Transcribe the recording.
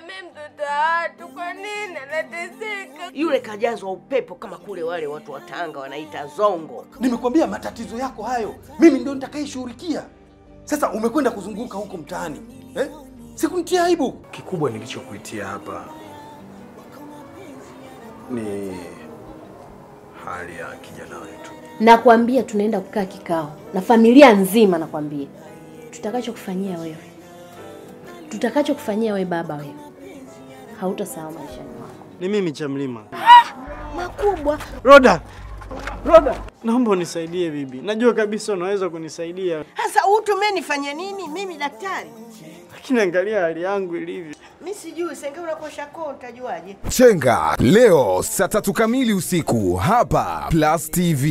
mtoto watu. Kwa nini anateseka? Yule kajazwa upepo kama kule wale watu wa Tanga wanaita zongo. Nimekwambia matatizo yako hayo, mimi ndio nitakayeshughulikia. Sasa umekwenda kuzunguka huko mtaani eh? Sikunitia aibu. Kikubwa nilichokuitia hapa ni hali ya kijana wetu. Nakwambia tunaenda kukaa kikao na familia nzima, nakwambia tutakachokufanyia wewe, tutakachokufanyia wewe baba, wewe hautasahau maishani mwako. Ni mimi cha mlima. Makubwa Roda, Roda, naomba unisaidie bibi, najua kabisa unaweza kunisaidia, Sasa utume nifanye nini mimi daktari? lakini angalia hali yangu ilivyo. Mi sijui, Senga unakosha koo utajuaje? Chenga leo saa tatu kamili usiku hapa Plus TV.